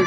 गई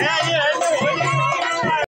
谁爱吃谁我们先